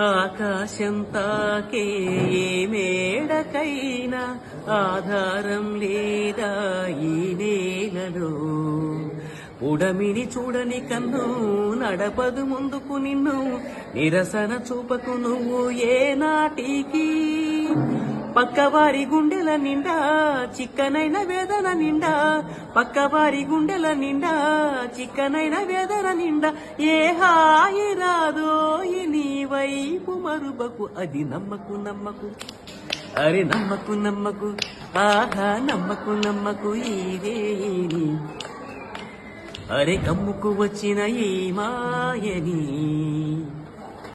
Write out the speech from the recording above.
ఆకాశం తాకే ఏ మేడకైనా ఆధారం లేదా ఈ నేలలో? ఉడమిని చూడని కన్ను నడపదు ముందుకు నిన్ను నిరసన చూపకు నువ్వు ఏ నాటికి? పక్కవారి గుండెల నిండా చిక్కనైన వేదన నిండా పక్కవారి గుండెల నిండా చిక్కనైన వేదన నిండా ఏ హాయి రాదో? వైపు మరుబకు అది నమ్మకు నమ్మకు. అరే నమ్మకు నమ్మకు. ఆహా నమ్మకు నమ్మకు ఇదే అరే కమ్ముకు వచ్చిన ఈ మాయని